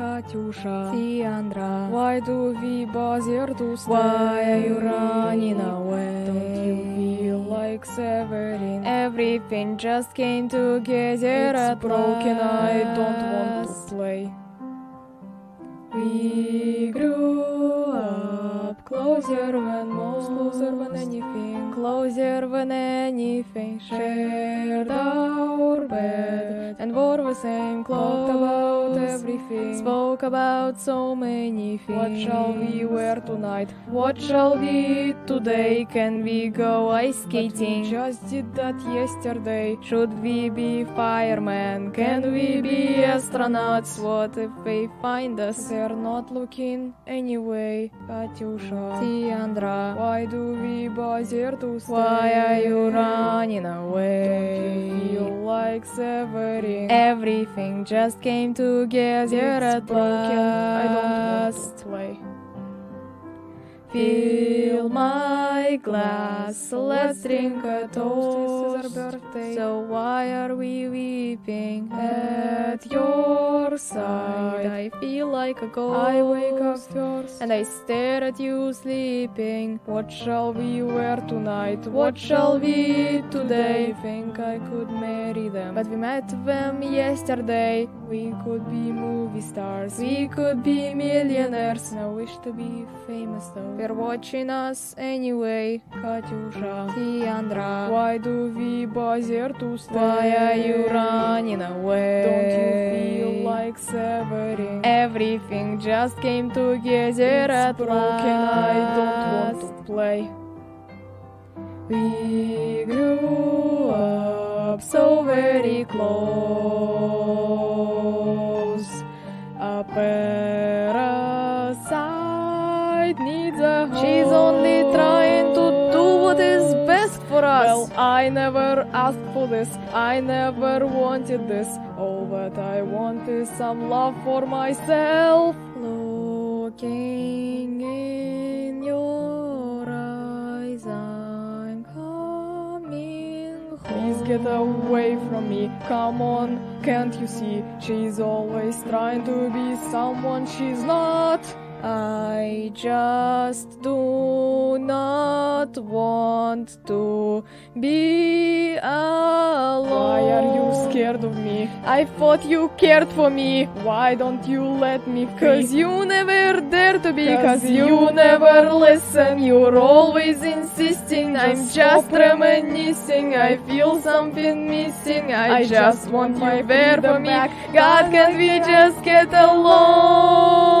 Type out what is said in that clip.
Katyusha, Tiandra, why do we bother to stay? why are you running away? Don't you feel like severing? Everything just came together It's at broken, I don't want to play. We grew up closer when most Closer than anything. closer than anything. Shared our bed and wore the same clothes. Talked about everything. Spoke about so many things. What shall we wear tonight? What shall we eat today? Can we go ice skating? just did that yesterday. Should we be firemen? Can we be astronauts? What if they find us? They're not looking anyway, Katyusha. Tiandra, Why do why are you running Don't away? you feel like severing? Everything just came together It's at broken. I don't want last. to play. Fill my glass, let's drink a This is our toast. birthday. So why are we weeping at your side? I feel like a ghost. I wake up first. and I stare at you sleeping. What shall we wear tonight? What shall we eat today? I think I could marry them. But we met them yesterday. We could be movie stars. We could be millionaires. I wish to be famous though. They're watching us anyway. Katyusha. Tiandra, Why do we bother to stay? why are you running away? Don't you feel like severing? Everything just came together It's at broken. I don't want to play. We grew up so very close. A parasite needs a home. She's only trying to do what is best for us. Well, I never asked for this. I never wanted this. Oh, All that I want is some love for myself. Looking in your get away from me. Come on, can't you see? She's always trying to be someone she's not. I just do not want to be alone. Why are you scared of me? I thought you cared for me. Why don't you let me Cause you never dare to be, Cause you you never listen. You're always insisting. I'm Just reminiscing. I feel something missing. I, I just just want my there for me. back. God, can we just get along?